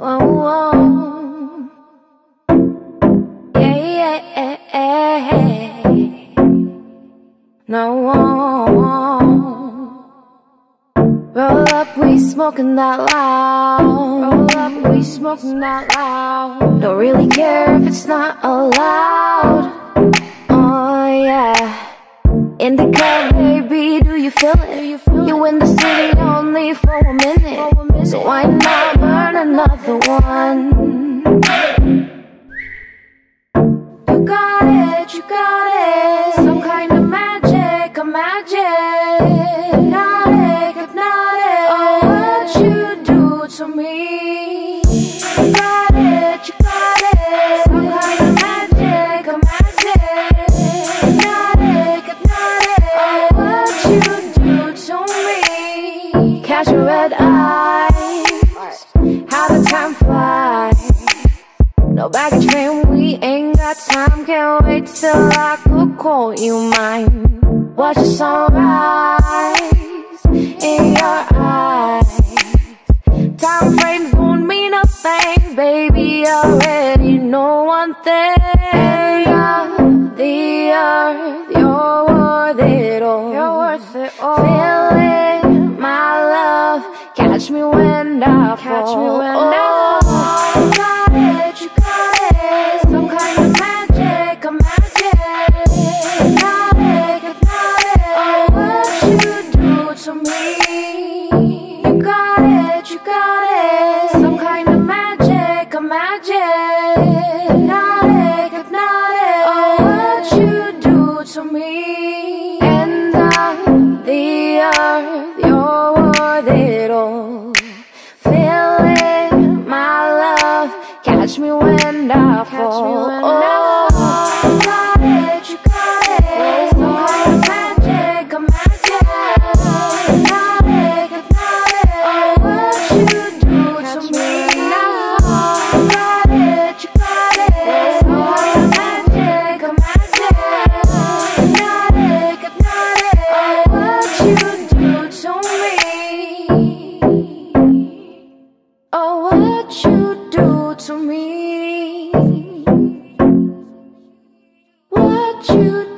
Oh, oh. Oh. smoking that loud. Roll up, we smoking that loud. Don't really care if it's not allowed. Oh yeah. In the club, baby, do you feel it? You in the city only for a minute, so why not? Another one? You got it, you got it. Some kind of magic, a magic. Hypnotic, hypnotic. Oh, what you do to me. You got it, you got it. Some kind of magic, a magic. Hypnotic, hypnotic. Oh, what you do to me. Catch your red eyes. No baggage train, we ain't got time. Can't wait till I could call you mine. Watch the sunrise in your eyes. Time frames don't mean a thing, baby. I already know one thing. Of the earth, you're worth it all. You're worth it all. Feeling my love, catch me when I fall. Catch me when I oh, fall. Got it. Some kind of magic, a magic. Hypnotic, hypnotic. Oh, what you do to me. End of the earth, you're worth it all. Feeling my love, catch me when I fall. You do to me. What you